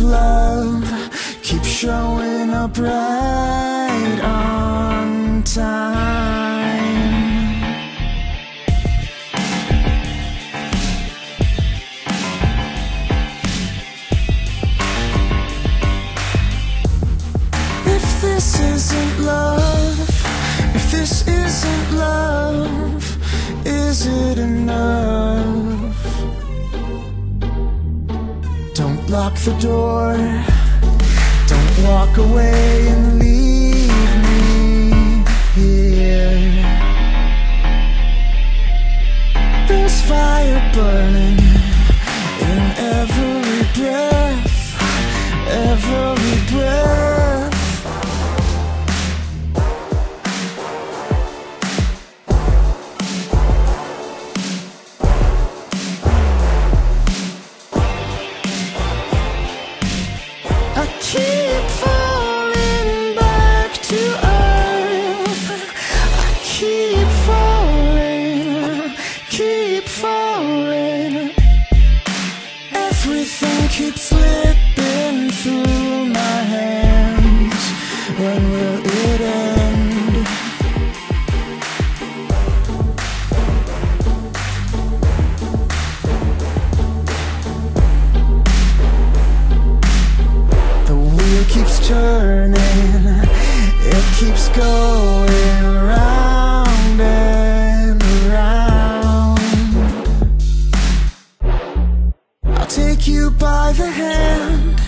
love keeps showing up right on time. If this isn't love, lock the door, don't walk away and leave me here. There's fire burning in every Keeps slipping take you by the hand,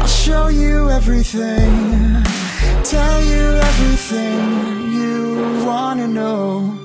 I'll show you everything, tell you everything you wanna know.